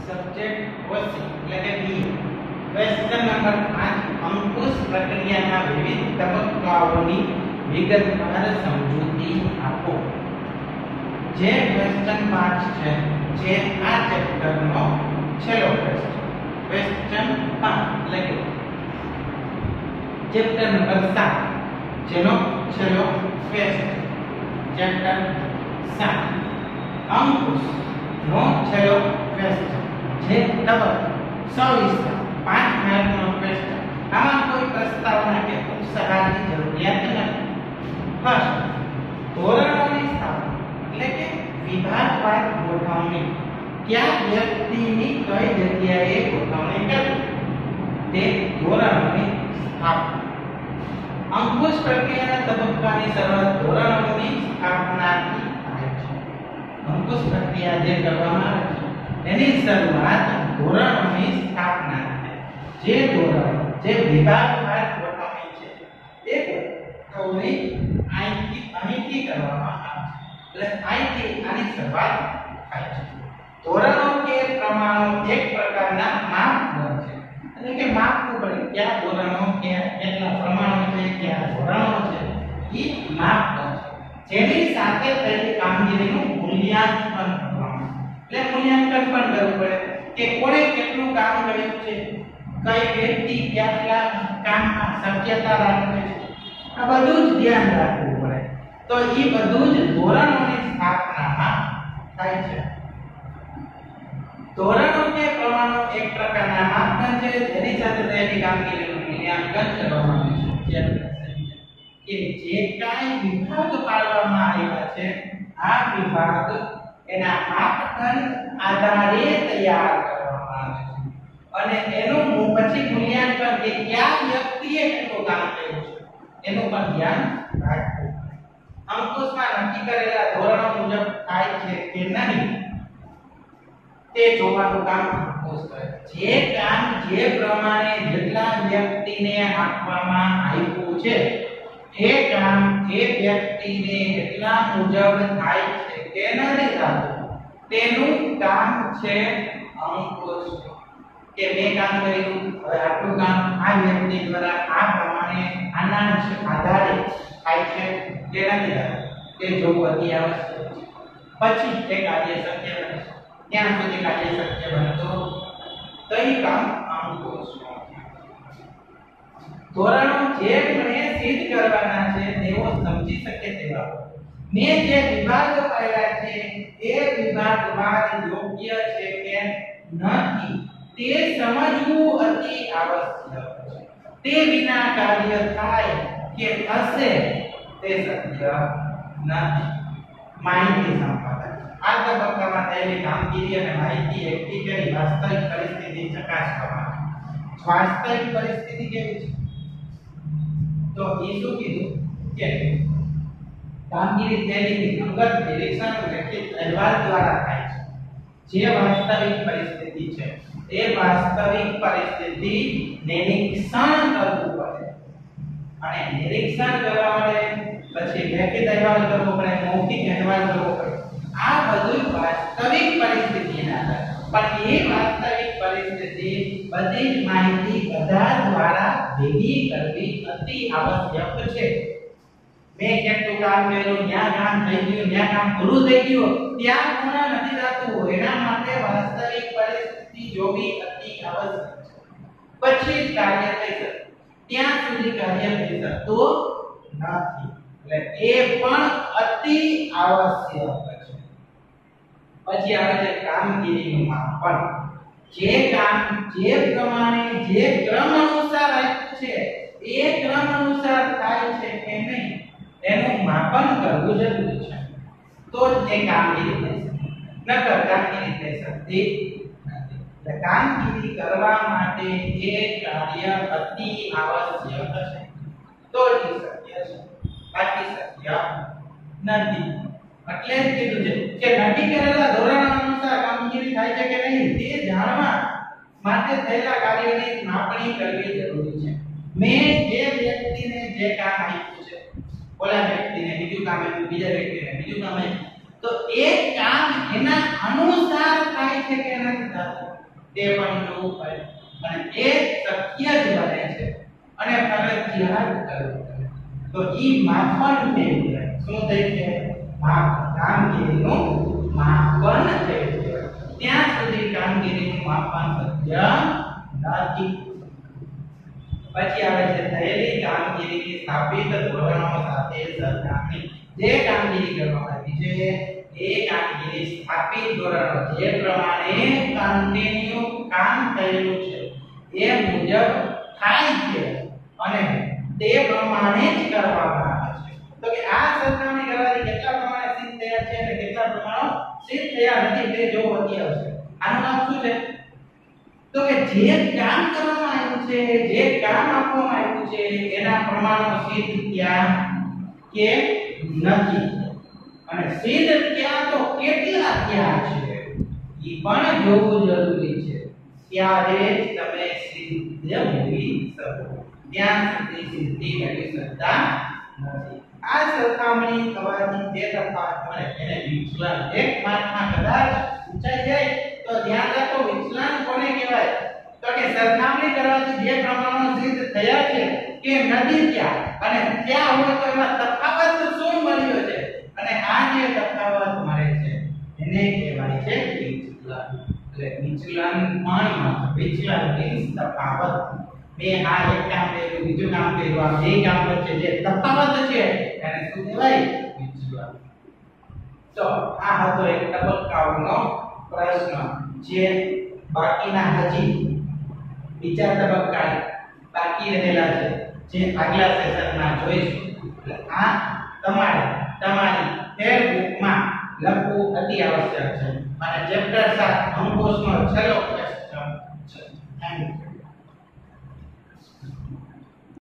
Subject ઓસી એટલે કે બી question number 5 અંકુશ પ્રક્રિયાના વિવિધ તબક્કાઓની વિગતવાર સમજૂતી આપો જે ક્વેશ્ચન 5 છે જે આ ચેપ્ટરનો છેલ્લો ક્વેશ્ચન ક્વેશ્ચન 5 એટલે કે ચેપ્ટર નંબર 7 જેનો છેલ્લો ક્વેશ્ચન ચેપ્ટર 7 અંકુશ નો છેલ્લો ક્વેશ્ચન જે તબક્કો સવિસ્તર પાંચ માર્કનો ક્વેશ્ચન આમાં કોઈ પ્રસ્તાવના કે ઉપસહારની જરૂરિયાત નથી ફર્સ્ટ ધોરણોની સ્થાપના એટલે કે વિભાગવાર ગોઠવણી કયા વ્યક્તિની કઈ જગ્યાએ ગોઠવણી કરવી તે ધોરણોની સ્થાપના અંકુશ પ્રક્રિયાના તબક્કાની શરૂઆત ધોરણોની સ્થાપનાથી થાય છે અંકુશ પ્રક્રિયા જે કરવામાં આવે છે એની શરૂઆત ધોરણોની સ્થાપના જે ધોરણ, જે વિભાગવાર ગોઠવણી છે, એ ગોઠવણી અહીંથી અહીંથી કરવામાં આવે છે. એટલે અહીંથી આની શરૂઆત થાય છે. ધોરણો કે પ્રમાણો એક પ્રકારના માપદંડ છે. એટલે કે માપવું પડે કયા ધોરણો, ક્યાં કેટલા પ્રમાણો છે, કયા ધોરણો છે એ માપદંડ છે. જેની સાથે તેની કામગીરીનું મૂલ્યાંકન એટલે મૂલ્યાંકન પણ કરવું પડે. કે કોણે કેટલું કામ કર્યું છે, કઈ વ્યક્તિ કેટલા કામમાં સત્યતા રાખે છે, આ બધું જ ધ્યાન રાખવું પડે. તો એ બધું જ ધોરણોની સ્થાપનામાં થાય છે. ધોરણો કે પ્રમાણો એક પ્રકારના માપદંડ છે, જેની સાથે થયેલી કામગીરીનું મૂલ્યાંકન કરવામાં આવે છે. કે જે કાંઈ વિભાગ પાડવામાં આવ્યા છે, આ વિભાગ એના માપદંડ આધારે તૈયાર કરવામાં આવે છે. અને એનું પછી મૂલ્યાંકન કે કયા વ્યક્તિએ કેટલું કામ કર્યું છે, એનું પણ ધ્યાન રાખવું. અંકુશમાં નક્કી કરેલા ધોરણો મુજબ થાય છે કે નહીં, તે જોવાનું કામ અંકુશ કરે જે કામ જે પ્રમાણે જેટલા વ્યક્તિને આપવામાં આવ્યું છે એ કામ એ વ્યક્તિને એટલા મુજબ થાય છે કે નથી તેનું કામ છે અંકુશ કે મેં કામ કર્યું, હવે આટલું કામ આ વ્યક્તિ દ્વારા આ પ્રમાણે આના આધારે થાય છે કે નથી તે જોવું અતિ આવશ્યક છે. પછી તે કાર્ય શક્ય બને ત્યાં સુધી કાર્ય શક્ય બનતો કઈ કામ અંકુશ ધોરણો જે મને સિદ્ધ કરવાના છે, તેઓ સમજી શકે તેવા. મેં જે વિભાગ પાડ્યા છે, એ વિભાગમાં યોગ્ય છે કે નથી, તે સમજવું અતિ આવશ્યક છે. તે વિના કાર્ય થાય કે થશે, તે શક્ય નથી. માહિતી સંપાદન. આ તબક્કામાં થયેલી કામગીરી અને માહિતી એકઠી કરી વાસ્તવિક પરિસ્થિતિ ચકાસવામાં વાસ્તવિક પરિસ્થિતિ કેવી છે? તો એ શું કીધું? કે કામગીરી થયેલી અંગત નિરીક્ષણ લેખિત અહેવાલ દ્વારા થાય છે. જે વાસ્તવિક પરિસ્થિતિ છે, એ વાસ્તવિક પરિસ્થિતિ નિરીક્ષણ કરવું પડે. અને નિરીક્ષણ કરવા માટે પછી લેખિત અહેવાલ કરવો પડે, મૌખિક અહેવાલ કરવો પડે. આ બધું વાસ્તવિક પરિસ્થિતિના પણ એ વાસ્તવિક પરિસ્થિતિ બધી માહિતી બધા દ્વારા ભેગી કરવી અતિ આવશ્યક છે. મેં તો કામ કર્યું ત્યાં કામ થઈ ગયું ત્યાં કામ પૂરું થઈ ગયું, ત્યાં પૂર્ણ નથી થતું. એના માટે વાસ્તવિક પરિસ્થિતિ જોવી અતિ આવશ્યક છે. પછી જ કાર્ય થઈ શકે. ત્યાં સુધી કાર્ય થઈ શકતું નથી. એટલે એ પણ અતિ આવશ્યક છે. પછી આવે છે કામગીરીનું માપન. જે કામ, જે પ્રમાણે, જે ક્રમ અનુસાર આપ્યું છે, એ ક્રમ અનુસાર થાય છે કે નહીં એનું માપન કરવું જરૂરી છે. તો જ તે કામગીરી થઈ શકે નકર કામગીરી થઈ શકતી નથી. કામગીરી કરવા માટે જે કાર્ય અતિ આવશ્યક છે તો જ શક્ય છે. બાકી શક્ય નથી. એટલે જ કીધું છે કે નક્કી કરેલા ધોરણો માટે થયેલા કાર્યની માપણી કરવી જરૂરી છે. મેં જે વ્યક્તિને જે કામ આપ્યું છે, ઓલા વ્યક્તિને, બીજું કામ આપ્યું, બીજા વ્યક્તિને, બીજું કામ આપ્યું, તો એ કામ એના અનુસાર થાય છે કે નથી થતું તે પણ જોવું પડે. અને એ શક્ય જ બને છે અને ફરજિયાત કરવું પડે. તો ઈ માપન થયું? શું થઈ છે માપ કામગીરીનું માપન થયું ત્યાં સુધી કામગીરીનું માપન શક્ય નથી. પછી આવે છે થયેલી કામગીરીની સ્થાપિત ધોરણો સાથે સરખામણી. જે કામગીરી કરવામાં આવી છે, એ કામગીરી સ્થાપિત ધોરણો જે પ્રમાણે કન્ટિન્યુ કામ થયેલું છે, એ મુજબ થાય છે અને તે પ્રમાણે જ કરવામાં આવે છે. તો કે આ સરખામણી કરવાથી કેટલા પ્રમાણે સિદ્ધ થયા છે અને કેટલા પ્રમાણો સિદ્ધ થયા નથી તે જોવું છે આનું નામ શું છે? તો કે જે કામ કરવામાં આવ્યું છે, જે કામ આપવામાં આવ્યું છે, એના પ્રમાણો સિદ્ધ થયા કે નથી. અને સિદ્ધ થયા તો કેટલા થયા છે? એ પણ જોવું જરૂરી છે. ત્યારે તમે સિદ્ધ મેળવી શકો. ત્યાં સુધી સિદ્ધિ મેળવી શકતા નથી. આ સરખામણી થવાથી જે તફાવત મળે. એને વિચલન. એક માર્કમાં કદાચ પૂછાઈ જાય તો ધ્યાન રાખો, વિચલન કોને કહેવાય? તો કે સરખામણી કરવાથી જે પ્રમાણો સિદ્ધ થયા છે કે નથી ક્યાં અને ત્યાં હોય તો એમાં તફાવત શું મળ્યો છે? અને આ જે તફાવત મળે છે, એને કહેવાય છે વિચલન. એટલે વિચલન પાણીમાં વિચલન મીન્સ તફાવત. બે આ એક કામ કર્યું બીજું કામ કર્યું આ બે કામ વચ્ચે જે તફાવત છે, એને શું કહેવાય? વિચલન તો આ હતો એક તબક્કાઓનો પ્રશ્ન, જે બાકીના હજી બીજા તબક્કા બાકી રહેલા છે, જે આગલા સેશનમાં જોઈશું. એટલે આ તમારે તમારી ફેરબુકમાં લખવું અતિ આવશ્યક છે. અને ચેપ્ટર 7 અંકોશનો છેલ્લો